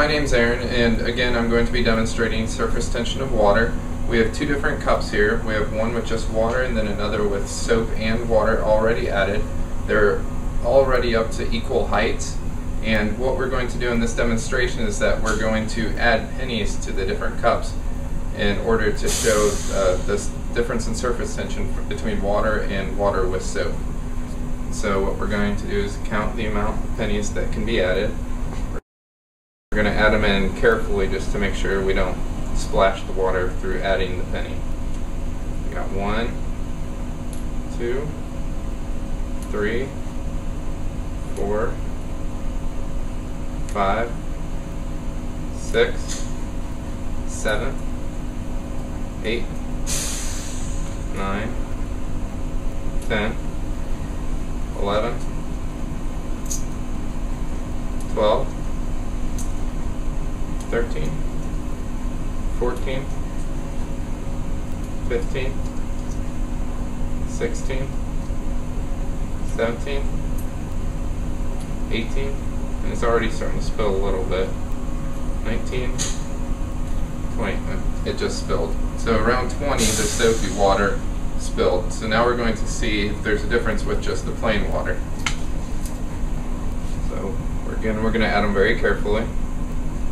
My name's Aaron and again I'm going to be demonstrating surface tension of water. We have two different cups here. We have one with just water and then another with soap and water already added. They're already up to equal heights and what we're going to do in this demonstration is that we're going to add pennies to the different cups in order to show uh, this difference in surface tension between water and water with soap. So what we're going to do is count the amount of pennies that can be added. We're going to add them in carefully just to make sure we don't splash the water through adding the penny. We got one, two, three, four, five, six, seven, eight, nine, ten, eleven, twelve. 13, 14, 15, 16, 17, 18, and it's already starting to spill a little bit. 19, 20, it just spilled. So around 20, the soapy water spilled. So now we're going to see if there's a difference with just the plain water. So again, we're going to add them very carefully.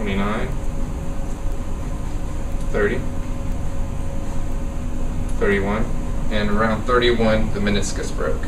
29, 30, 31, and around 31 the meniscus broke.